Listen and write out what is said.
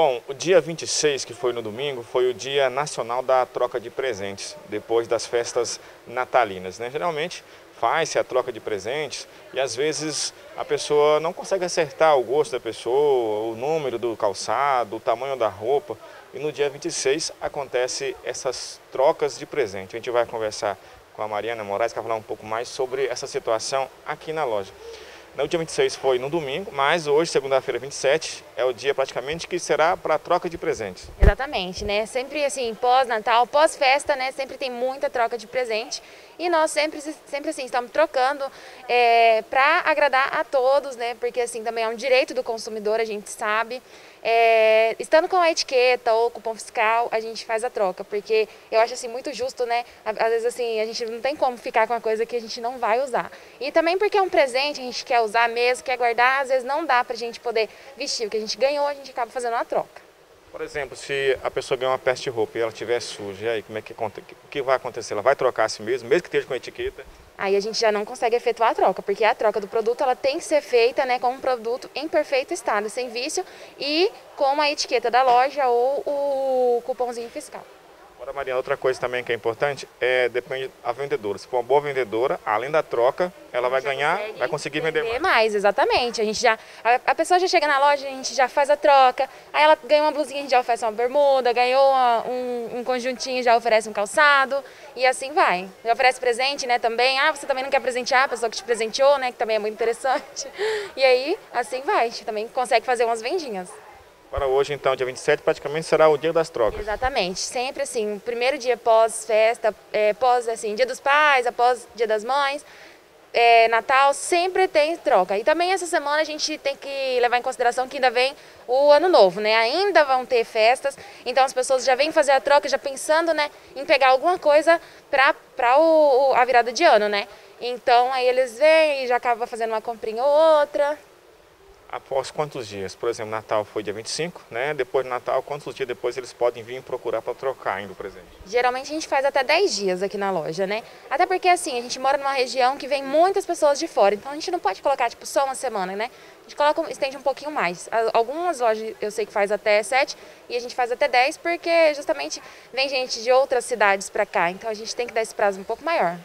Bom, o dia 26, que foi no domingo, foi o dia nacional da troca de presentes, depois das festas natalinas. Né? Geralmente faz-se a troca de presentes e às vezes a pessoa não consegue acertar o gosto da pessoa, o número do calçado, o tamanho da roupa. E no dia 26 acontece essas trocas de presente. A gente vai conversar com a Mariana Moraes, que vai falar um pouco mais sobre essa situação aqui na loja. No dia 26 foi no domingo, mas hoje, segunda-feira 27, é o dia praticamente que será para troca de presentes. Exatamente, né? Sempre assim, pós-Natal, pós-festa, né? Sempre tem muita troca de presente. E nós sempre, sempre assim, estamos trocando é, para agradar a todos, né? Porque assim, também é um direito do consumidor, a gente sabe. É, estando com a etiqueta ou cupom fiscal, a gente faz a troca, porque eu acho assim muito justo, né? Às vezes assim, a gente não tem como ficar com uma coisa que a gente não vai usar. E também porque é um presente, a gente quer usar mesmo, quer guardar, às vezes não dá pra gente poder vestir o que a gente ganhou, a gente acaba fazendo uma troca. Por exemplo, se a pessoa ganhou uma peça de roupa e ela estiver suja, aí como é que, o que vai acontecer? Ela vai trocar si mesmo, mesmo que esteja com etiqueta? Aí a gente já não consegue efetuar a troca, porque a troca do produto ela tem que ser feita né, com um produto em perfeito estado, sem vício e com a etiqueta da loja ou o cupomzinho fiscal. Agora, Maria, outra coisa também que é importante é depende da vendedora. Se for uma boa vendedora, além da troca, ela vai ganhar, vai conseguir vender, vender mais. mais. Exatamente. A gente já a, a, pessoa já chega na loja, a gente já faz a troca. Aí ela ganha uma blusinha, a gente já oferece uma bermuda, ganhou uma, um, um conjuntinho, já oferece um calçado e assim vai. Já oferece presente, né, também. Ah, você também não quer presentear a pessoa que te presenteou, né, que também é muito interessante. E aí, assim vai. A gente também consegue fazer umas vendinhas. Para hoje, então, dia 27, praticamente será o dia das trocas. Exatamente. Sempre assim, primeiro dia pós-festa, é, pós, assim, dia dos pais, após dia das mães, é, Natal, sempre tem troca. E também essa semana a gente tem que levar em consideração que ainda vem o Ano Novo, né? Ainda vão ter festas, então as pessoas já vêm fazer a troca, já pensando, né, em pegar alguma coisa para a virada de ano, né? Então aí eles vêm e já acabam fazendo uma comprinha ou outra após quantos dias? Por exemplo, Natal foi dia 25, né? Depois do Natal, quantos dias depois eles podem vir procurar para trocar ainda o presente? Geralmente a gente faz até 10 dias aqui na loja, né? Até porque assim, a gente mora numa região que vem muitas pessoas de fora, então a gente não pode colocar tipo só uma semana, né? A gente coloca, estende um pouquinho mais. Algumas lojas eu sei que faz até 7 e a gente faz até 10 porque justamente vem gente de outras cidades para cá, então a gente tem que dar esse prazo um pouco maior.